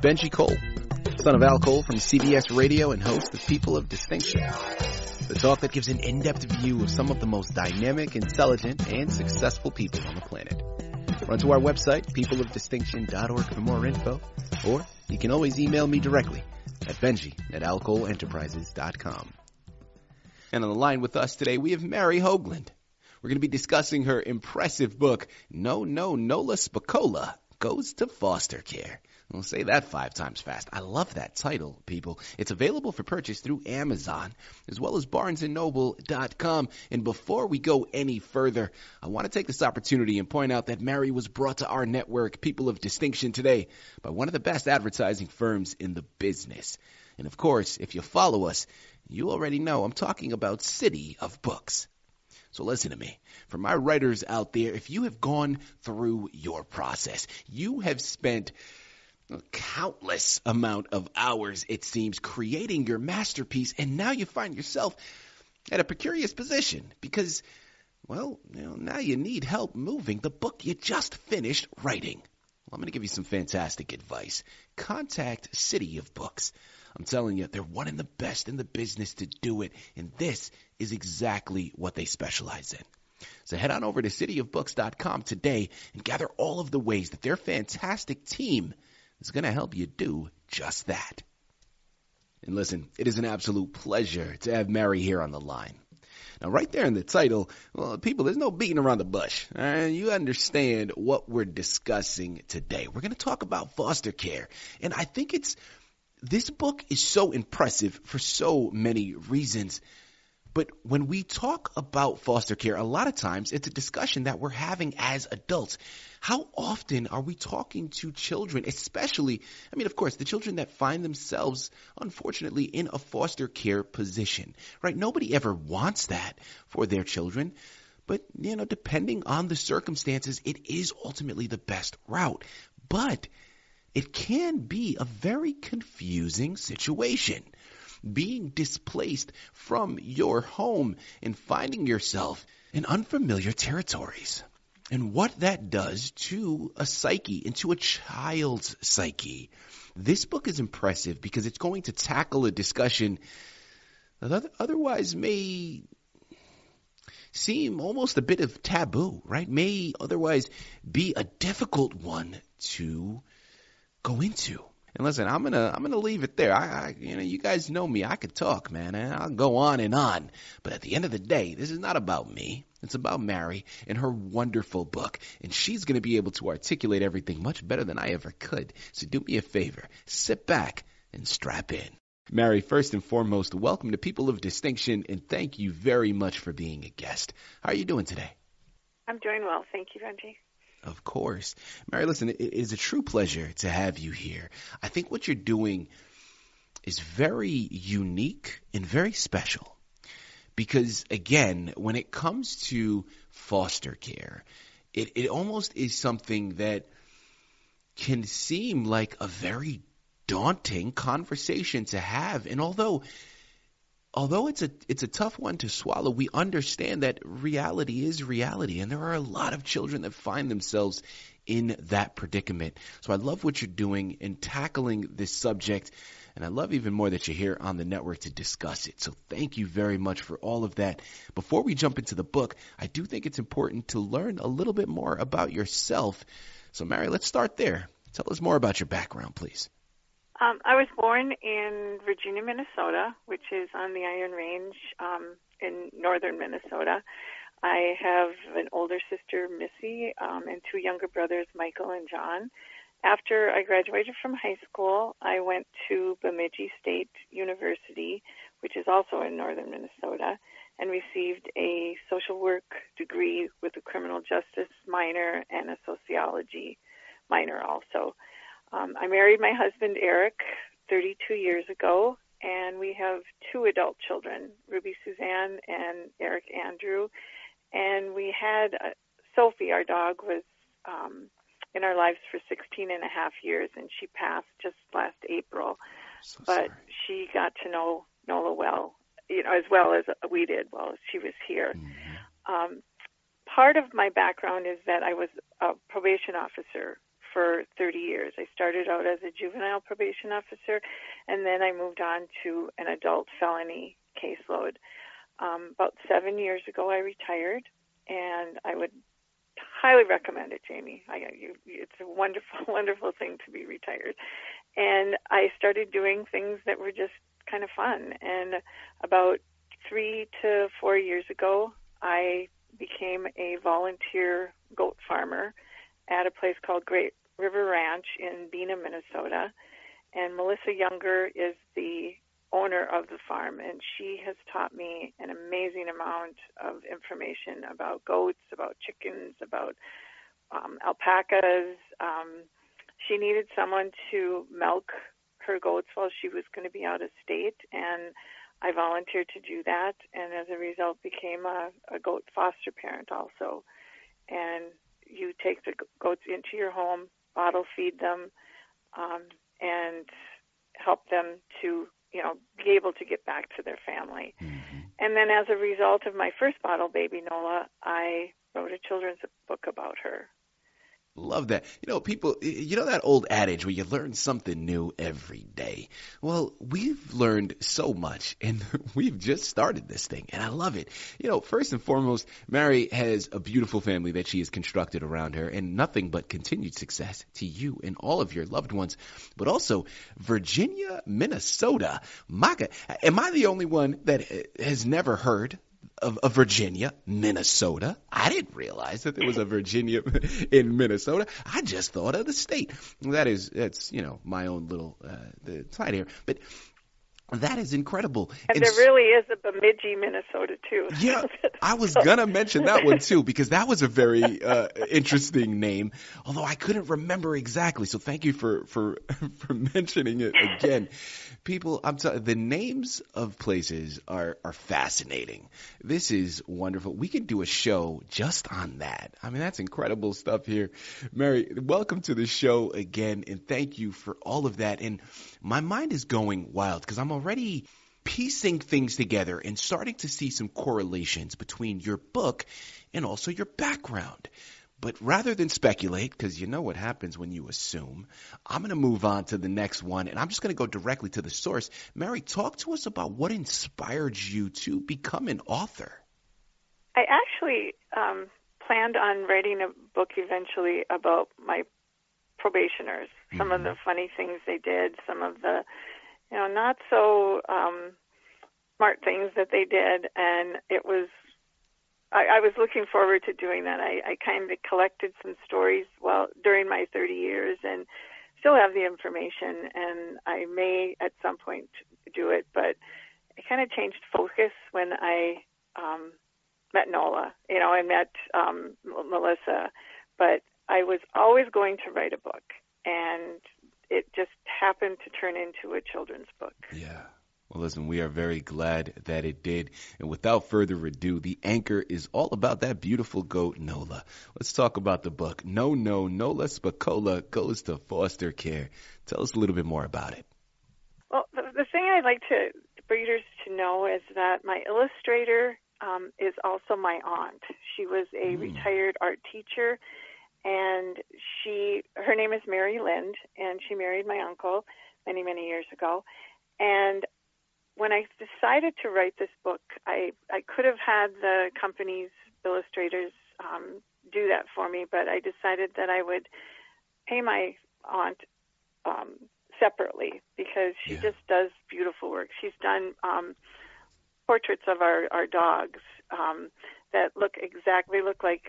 Benji Cole, son of Al Cole from CBS Radio and host of People of Distinction. The talk that gives an in-depth view of some of the most dynamic, intelligent, and successful people on the planet. Run to our website, peopleofdistinction.org for more info, or you can always email me directly at benji at alcoleenterprises.com. And on the line with us today, we have Mary Hoglund. We're going to be discussing her impressive book, No, No, Nola Spicolla Goes to Foster Care. I'll say that five times fast. I love that title, people. It's available for purchase through Amazon as well as barnesandnoble.com. And before we go any further, I want to take this opportunity and point out that Mary was brought to our network, People of Distinction today, by one of the best advertising firms in the business. And of course, if you follow us, you already know I'm talking about Citi of Books. So listen to me. For my writers out there, if you have gone through your process, you have spent countless amount of hours, it seems, creating your masterpiece, and now you find yourself at a precarious position because, well, you know, now you need help moving the book you just finished writing. Well, I'm going to give you some fantastic advice. Contact Citi of Books. I'm telling you, they're one of the best in the business to do it, and this is exactly what they specialize in. So head on over to citiofbooks.com today and gather all of the ways that their fantastic team is going to help you do just that. And listen, it is an absolute pleasure to have Mary here on the line. Now, right there in the title, well, people, there's no beating around the bush. And you understand what we're discussing today. We're going to talk about foster care. And I think it's, this book is so impressive for so many reasons. But when we talk about foster care, a lot of times it's a discussion that we're having as adults. How often are we talking to children, especially, I mean, of course, the children that find themselves, unfortunately, in a foster care position, right? Nobody ever wants that for their children. But, you know, depending on the circumstances, it is ultimately the best route. But it can be a very confusing situation being displaced from your home and finding yourself in unfamiliar territories. And what that does to a psyche and to a child's psyche. This book is impressive because it's going to tackle a discussion that otherwise may seem almost a bit of taboo, right? May otherwise be a difficult one to go into. And listen, I'm gonna I'm gonna leave it there. I, I you know you guys know me. I could talk, man, and I'll go on and on. But at the end of the day, this is not about me. It's about Mary and her wonderful book, and she's gonna be able to articulate everything much better than I ever could. So do me a favor, sit back and strap in. Mary, first and foremost, welcome to People of Distinction, and thank you very much for being a guest. How are you doing today? I'm doing well, thank you, Benji. Of course. Mary, listen, it is a true pleasure to have you here. I think what you're doing is very unique and very special. Because again, when it comes to foster care, it, it almost is something that can seem like a very daunting conversation to have. And although although it's a it's a tough one to swallow, we understand that reality is reality, and there are a lot of children that find themselves in that predicament. So I love what you're doing in tackling this subject, and I love even more that you're here on the network to discuss it. So thank you very much for all of that. Before we jump into the book, I do think it's important to learn a little bit more about yourself. So Mary, let's start there. Tell us more about your background, please. Um, I was born in Virginia, Minnesota, which is on the Iron Range um, in northern Minnesota. I have an older sister, Missy, um, and two younger brothers, Michael and John. After I graduated from high school, I went to Bemidji State University, which is also in northern Minnesota, and received a social work degree with a criminal justice minor and a sociology minor also. Um, I married my husband Eric 32 years ago, and we have two adult children, Ruby Suzanne and Eric Andrew. And we had uh, Sophie, our dog, was um, in our lives for 16 and a half years, and she passed just last April. So but sorry. she got to know Nola well, you know, as well as we did while she was here. Mm-hmm. Um, part of my background is that I was a probation officer for 30 years. I started out as a juvenile probation officer, and then I moved on to an adult felony caseload. Um, about seven years ago, I retired, and I would highly recommend it, Jamie. I, you, it's a wonderful, wonderful thing to be retired. And I started doing things that were just kind of fun. And about three to four years ago, I became a volunteer goat farmer at a place called Great River Ranch in Bena, Minnesota. And Melissa Younger is the owner of the farm, and she has taught me an amazing amount of information about goats, about chickens, about um, alpacas. Um, she needed someone to milk her goats while she was going to be out of state, and I volunteered to do that, and as a result, became a, a goat foster parent also. And you take the goats into your home, bottle feed them, um, and help them to you know, be able to get back to their family. Mm-hmm. And then as a result of my first bottle baby, Nola, I wrote a children's book about her. Love that. You know, people, you know that old adage where you learn something new every day. Well, we've learned so much and we've just started this thing and I love it. You know, first and foremost, Mary has a beautiful family that she has constructed around her and nothing but continued success to you and all of your loved ones. But also, Virginia, Minnesota. God, am I the only one that uh, has never heard of, of Virginia, Minnesota. I didn't realize that there was a Virginia in Minnesota. I just thought of the state. That is, that's you know my own little uh, the side here, but that is incredible. And, and there really is a Bemidji, Minnesota, too. Yeah, I was gonna mention that one too because that was a very uh, interesting name, although I couldn't remember exactly. So thank you for for for mentioning it again. People, I'm telling the names of places are are fascinating. This is wonderful. We could do a show just on that. I mean, that's incredible stuff here. Mary, welcome to the show again, and thank you for all of that. And my mind is going wild because I'm already piecing things together and starting to see some correlations between your book and also your background. But rather than speculate, because you know what happens when you assume, I'm going to move on to the next one and I'm just going to go directly to the source. Mary, talk to us about what inspired you to become an author. I actually um, planned on writing a book eventually about my probationers, some mm-hmm. of the funny things they did, some of the you know, not so um, smart things that they did, and it was. I, I was looking forward to doing that. I, I kind of collected some stories well during my 30 years, and still have the information, and I may at some point do it, but I kind of changed focus when I um, met Nola, you know, I met um, Melissa, but I was always going to write a book, and it just happened to turn into a children's book. Yeah. Well, listen, we are very glad that it did. And without further ado, the anchor is all about that beautiful goat, Nola. Let's talk about the book. No, no, Nola Spicolla goes to foster care. Tell us a little bit more about it. Well, the, the thing I'd like to readers to know is that my illustrator um, is also my aunt. She was a mm. retired art teacher and she her name is Mary Lind, and she married my uncle many many years ago. And when I decided to write this book, I I could have had the company's illustrators um, do that for me, but I decided that I would pay my aunt um, separately because she yeah. just does beautiful work. She's done um, portraits of our our dogs um, that look exactly look like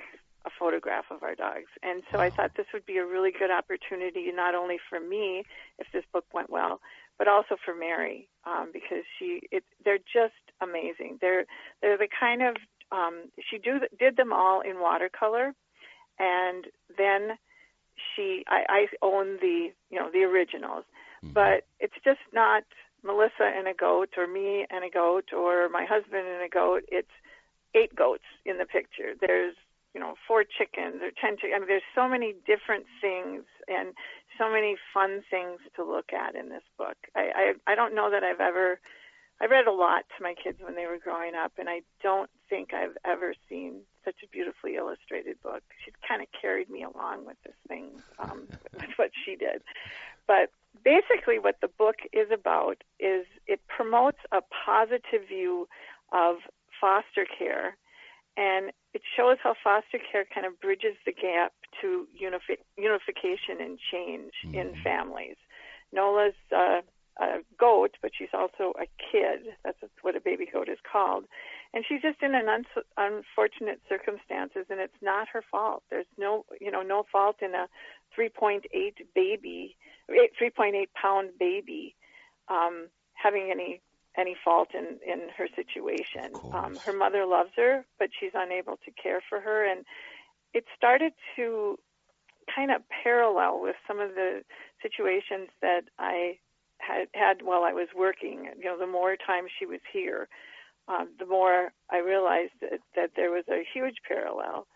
a photograph of our dogs. And so I thought this would be a really good opportunity, not only for me, if this book went well, but also for Mary, um, because she, it, they're just amazing. They're, they're the kind of, um, she do, did them all in watercolor, and then she, I, I own the, you know, the originals, mm-hmm. but it's just not Melissa and a goat, or me and a goat, or my husband and a goat. It's eight goats in the picture. There's you know, four chickens or ten chickens. I mean, there's so many different things and so many fun things to look at in this book. I, I, I don't know that I've ever I read a lot to my kids when they were growing up, and I don't think I've ever seen such a beautifully illustrated book. She kind of carried me along with this thing, um, with what she did. But basically, what the book is about is it promotes a positive view of foster care, and it shows how foster care kind of bridges the gap to unifi- unification and change mm-hmm. in families. Nola's uh, a goat, but she's also a kid. That's what a baby goat is called. And she's just in an un- unfortunate circumstances, and it's not her fault. There's no, you know, no fault in a 3.8 baby, 3.8 pound baby, um, having any any fault in in her situation. Um, her mother loves her, but she's unable to care for her, and it started to kind of parallel with some of the situations that I had had while I was working. You know, the more time she was here, um, the more I realized that, that there was a huge parallel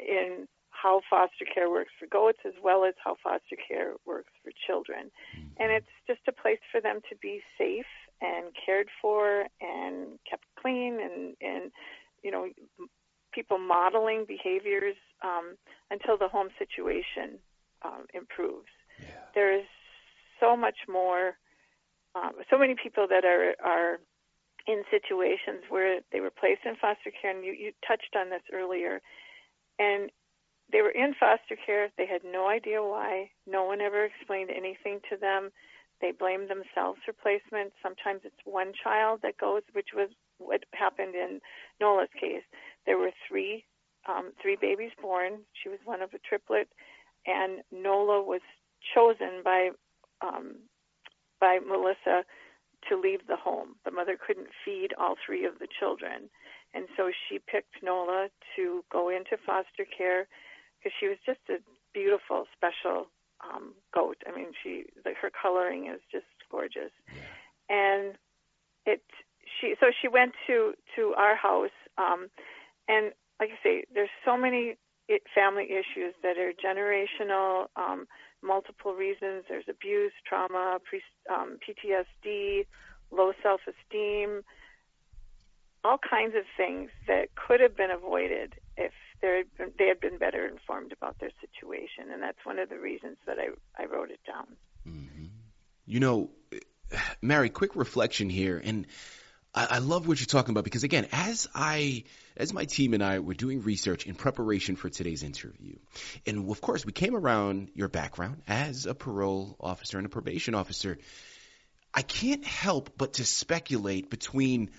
in how foster care works for goats as well as how foster care works for children. Mm-hmm. And it's just a place for them to be safe and cared for and kept clean and, and you know, people modeling behaviors um, until the home situation um, improves. Yeah. There's so much more, um, so many people that are are in situations where they were placed in foster care, and you, you touched on this earlier, and they were in foster care. They had no idea why. No one ever explained anything to them. They blamed themselves for placement. Sometimes it's one child that goes, which was what happened in Nola's case. There were three um, three babies born. She was one of a triplet, and Nola was chosen by um, by Melissa to leave the home. The mother couldn't feed all three of the children, and so she picked Nola to go into foster care because she was just a beautiful, special um, goat. I mean, she like her coloring is just gorgeous, and it she so she went to to our house, um, and like I say, there's so many family issues that are generational. Um, multiple reasons. There's abuse, trauma, pre, um, PTSD, low self esteem, all kinds of things that could have been avoided if they had been better informed about their situation. And that's one of the reasons that I, I wrote it down. Mm-hmm. You know, Mary, quick reflection here. And I, I love what you're talking about because again, as I, as my team and I were doing research in preparation for today's interview, and of course we came around your background as a parole officer and a probation officer, I can't help but to speculate between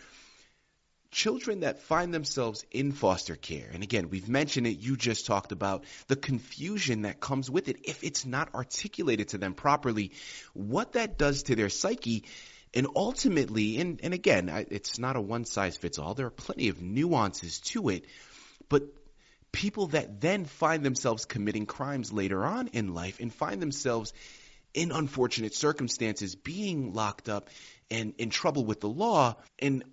children that find themselves in foster care. And again, we've mentioned it. You just talked about the confusion that comes with it if it's not articulated to them properly, what that does to their psyche and ultimately, and, and again, it's not a one size fits all. There are plenty of nuances to it, but people that then find themselves committing crimes later on in life and find themselves in unfortunate circumstances being locked up and in trouble with the law. And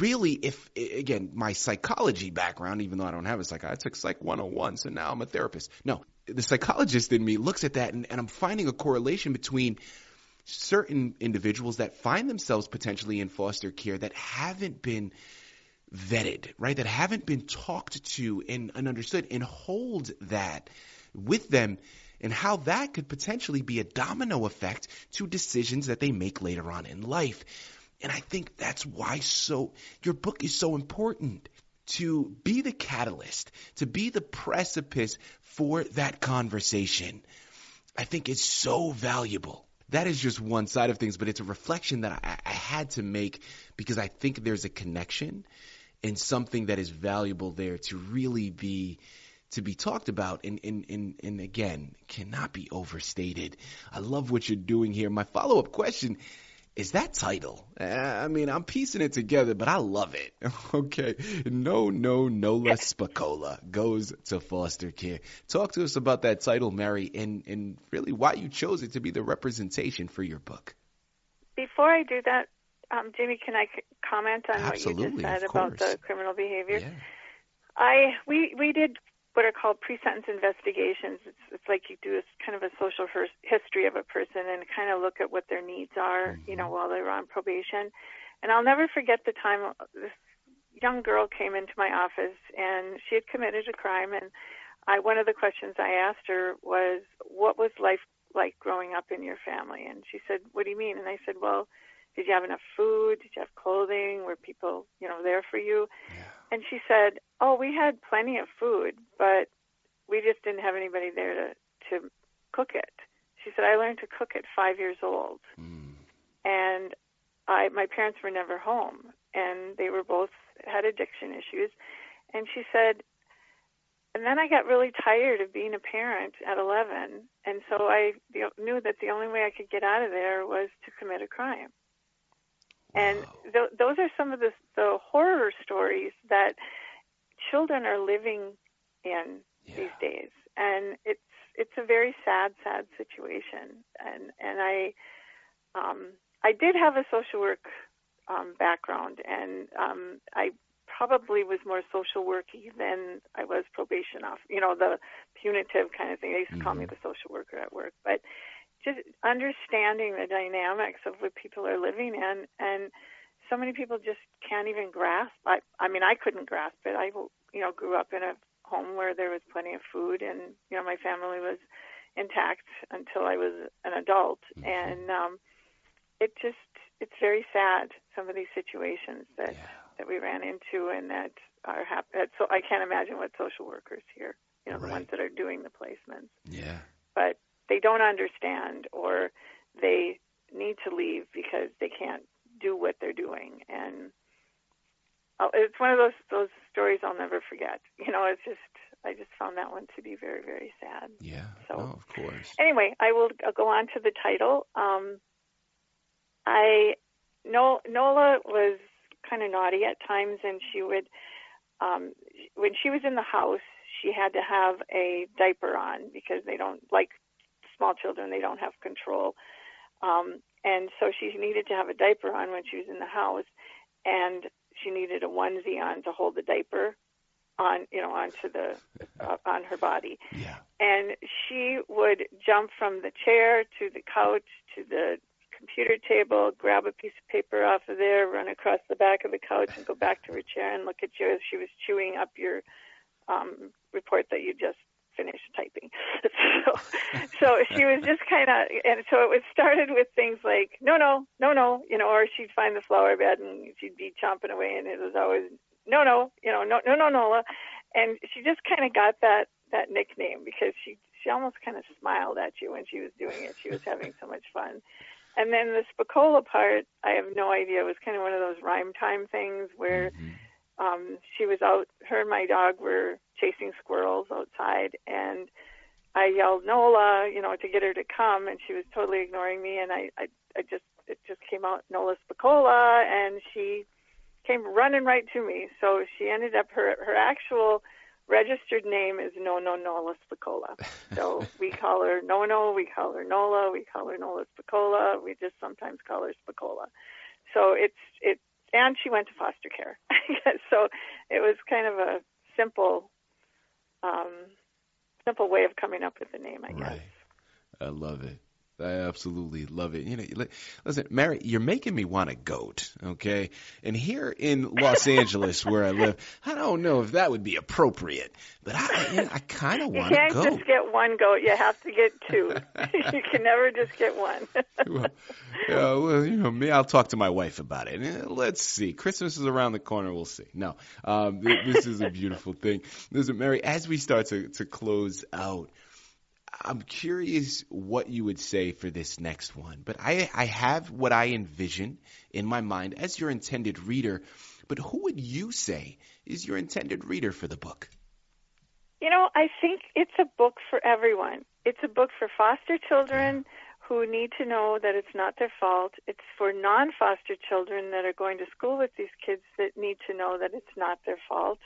really, if, again, my psychology background, even though I don't have a psychologist, I took Psych 101, so now I'm a therapist. No, the psychologist in me looks at that and, and I'm finding a correlation between certain individuals that find themselves potentially in foster care that haven't been vetted, right? That haven't been talked to and, and understood and hold that with them and how that could potentially be a domino effect to decisions that they make later on in life. And I think that's why so your book is so important to be the catalyst, to be the precipice for that conversation. I think it's so valuable that is just one side of things, but it's a reflection that I, I had to make because I think there's a connection and something that is valuable there to really be to be talked about and, and, and, and again cannot be overstated. I love what you're doing here. My follow up question is that title. I mean, I'm piecing it together, but I love it. okay. No, no, Nola Spicolla goes to foster care. Talk to us about that title, Mary, and, and really why you chose it to be the representation for your book. Before I do that, um, Jimmy, can I comment on Absolutely, what you just said about the criminal behavior? Yeah. I we we did what are called pre-sentence investigations. It's, it's like you do a kind of a social history of a person and kind of look at what their needs are, mm-hmm. you know, while they're on probation. And I'll never forget the time this young girl came into my office and she had committed a crime and I one of the questions I asked her was what was life like growing up in your family and she said what do you mean and I said well did you have enough food? Did you have clothing? Were people you know there for you? Yeah. and she said oh we had plenty of food but we just didn't have anybody there to to cook it. She said I learned to cook at 5 years old. Mm. and I my parents were never home and they were both had addiction issues. And she said and then I got really tired of being a parent at 11 and so I knew that the only way I could get out of there was to commit a crime and th- those are some of the the horror stories that children are living in Yeah. these days. And it's it's a very sad sad situation. And and I um I did have a social work um background and um I probably was more social worky than I was probation off you know the punitive kind of thing. They used to call me Mhm. the social worker at work. But just understanding the dynamics of what people are living in and so many people just can't even grasp I I mean I couldn't grasp it I you know grew up in a home where there was plenty of food and you know my family was intact until I was an adult Mhm. and um it just it's very sad some of these situations that Yeah. that we ran into and that are happening so I can't imagine what social workers here you know the ones that are doing the placements Yeah. but they don't understand or they need to leave because they can't do what they're doing and oh, it's one of those those stories I'll never forget you know it's just I just found that one to be very very sad Yeah. So- oh, of course. anyway I will I'll go on to the title um I no Nola was kind of naughty at times and she would um when she was in the house she had to have a diaper on because they don't like small children they don't have control um and so she needed to have a diaper on when she was in the house and she needed a onesie on to hold the diaper on you know onto the uh, on her body Yeah. and she would jump from the chair to the couch to the computer table, grab a piece of paper off of there, run across the back of the couch, and go back to her chair and look at you as she was chewing up your um, report that you just finished typing. so, so she was just kind of, and so it was started with things like, no, no, no, no, you know, or she'd find the flower bed and she'd be chomping away, and it was always, no, no, you know, no, no, no, Nola, and she just kind of got that that nickname because she she almost kind of smiled at you when she was doing it. She was having so much fun. And then the Spicolla part, I have no idea. It was kind of one of those rhyme time things where Mhm. Um, she was out. Her and my dog were chasing squirrels outside, and I yelled Nola, you know, to get her to come, and she was totally ignoring me. And I, I, I just it just came out Nola Spicolla, and she came running right to me. So she ended up her her actual registered name is No No Nola Spicolla. So we call her No No, we call her Nola, we call her Nola Spicolla, we just sometimes call her Spicolla. So it's it and she went to foster care. so it was kind of a simple um simple way of coming up with the name, I guess. Right. I love it. I absolutely love it. You know, li- listen, Mary, you're making me want a goat, okay? And here in Los Angeles, where I live, I don't know if that would be appropriate, but I, you know, I kind of want a can't just get one goat, you have to get two. you can never just get one. well, yeah, well, you know, me, I'll talk to my wife about it. Eh, Let's see. Christmas is around the corner. We'll see. No, um, this is a beautiful thing. Listen, Mary, as we start to, to close out, I'm curious what you would say for this next one. But I, I have what I envision in my mind as your intended reader. But who would you say is your intended reader for the book? You know, I think it's a book for everyone. It's a book for foster children who need to know that it's not their fault. It's for non foster children that are going to school with these kids that need to know that it's not their fault.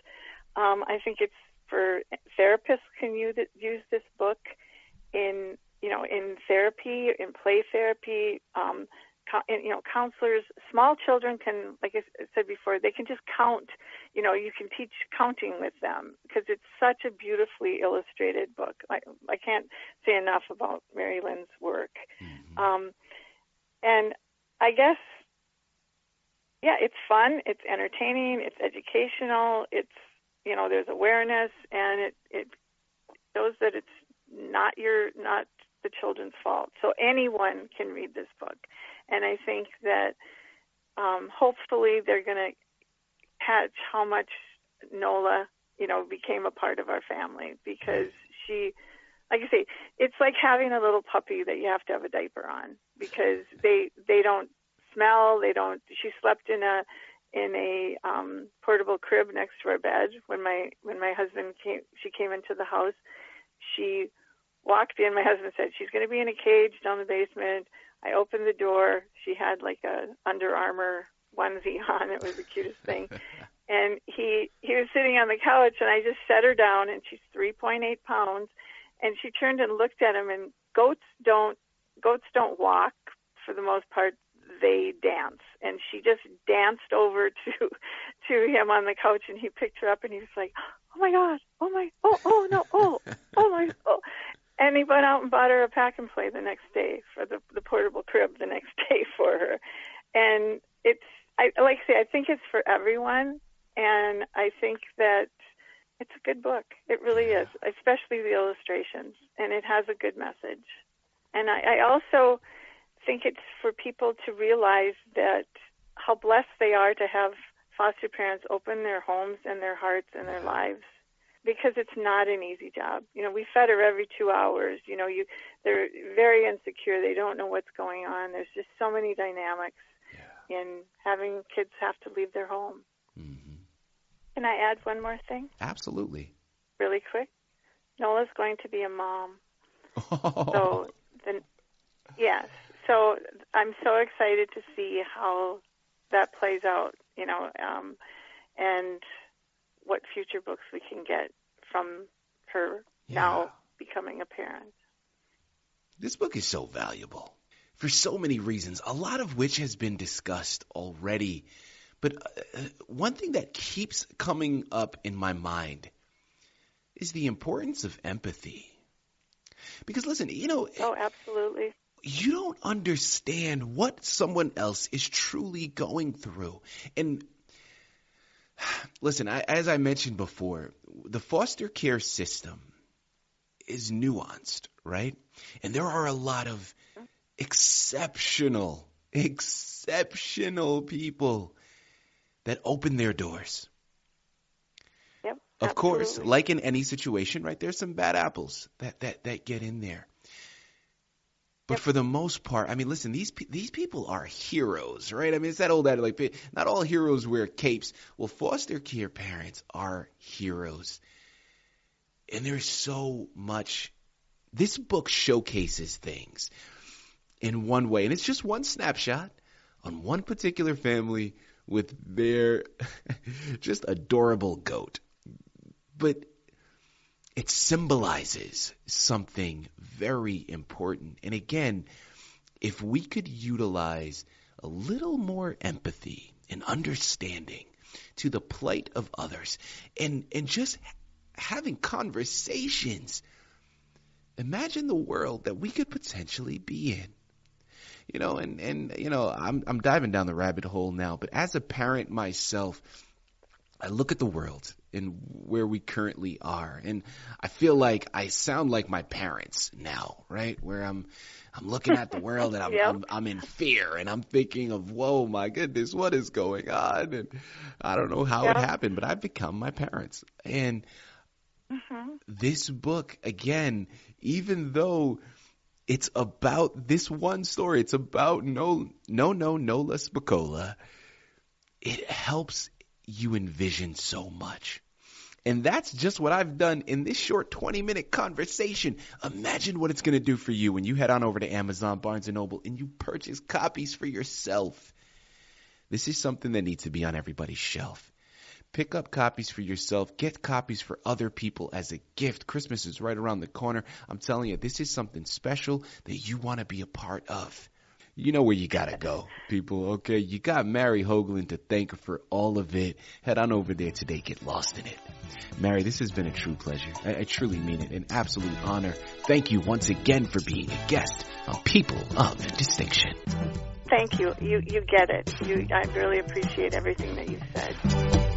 Um, I think it's for therapists can use, it, use this book in you know in therapy, in play therapy. Um, you know, counselors, small children can, like i said before, they can just count. You know, you can teach counting with them because it's such a beautifully illustrated book. I, I can't say enough about Mary Lynn's work. Mhm. Um, and I guess yeah, it's fun, it's entertaining, it's educational, it's you know, there's awareness, and it it shows that it's not your not the children's fault. So anyone can read this book, and I think that um, hopefully they're going to catch how much Nola, you know, became a part of our family because she, like I say, it's like having a little puppy that you have to have a diaper on because they they don't smell, they don't. She slept in a in a um portable crib next to our bed when my when my husband came she came into the house she walked in my husband said she's going to be in a cage down the basement. I opened the door. She had like a under armour onesie on. It was the cutest thing. And he he was sitting on the couch and i just set her down and she's three point eight pounds. And she turned and looked at him and goats don't goats don't walk for the most part. They dance. And she just danced over to to him on the couch and he picked her up and he was like oh my god. Oh my oh oh no. Oh oh my oh and he went out and bought her a pack and play the next day for the the portable crib the next day for her. And it's i like I say i think it's for everyone. And i think that it's a good book. It really is especially the illustrations. And it has a good message. And i, I also think it's for people to realize that how blessed they are to have foster parents open their homes and their hearts and their lives because it's not an easy job. You know, we fed her every 2 hours. You know, you they're very insecure. They don't know what's going on. There's just so many dynamics yeah. in having kids have to leave their home. Mm-hmm. Can I add one more thing? Absolutely. Really quick. Nola's going to be a mom. Oh. So then yes so I'm so excited to see how that plays out, you know, um, and what future books we can get from her yeah. now becoming a parent. This book is so valuable for so many reasons, a lot of which has been discussed already. But uh, one thing that keeps coming up in my mind is the importance of empathy. Because listen, you know. Oh, absolutely you don't understand what someone else is truly going through. And listen, I, as I mentioned before, the foster care system is nuanced, right? And there are a lot of exceptional, exceptional people that open their doors. Yep. Of absolutely. course, like in any situation, right? There's some bad apples that, that, that get in there. But yep. for the most part, I mean, listen, these these people are heroes, right? I mean, it's that old adage, like not all heroes wear capes. Well, foster care parents are heroes, and there's so much. This book showcases things in one way, and it's just one snapshot on one particular family with their just adorable goat. But it symbolizes something very important. And again, if we could utilize a little more empathy and understanding to the plight of others and, and just having conversations, imagine the world that we could potentially be in. You know, and, and you know, I'm I'm diving down the rabbit hole now, but as a parent myself, I look at the world and where we currently are, and I feel like I sound like my parents now, right? Where I'm, I'm looking at the world and I'm, yep. I'm, I'm in fear and I'm thinking of, whoa, my goodness, what is going on? And I don't know how yep. it happened, but I've become my parents. And mm-hmm. this book, again, even though it's about this one story, it's about no, no, no, Nola Spicolla. It helps you envision so much. And that's just what I've done in this short 20 minute conversation. Imagine what it's going to do for you when you head on over to Amazon, Barnes and Noble, and you purchase copies for yourself. This is something that needs to be on everybody's shelf. Pick up copies for yourself. Get copies for other people as a gift. Christmas is right around the corner. I'm telling you, this is something special that you want to be a part of you know where you gotta go, people. Okay, you got Mary Hoglund to thank for all of it. Head on over there today, get lost in it. Mary, this has been a true pleasure. I, I truly mean it, an absolute honor. Thank you once again for being a guest on People of Distinction. thank you. You you get it. You I really appreciate everything that you said.